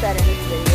That. in this video.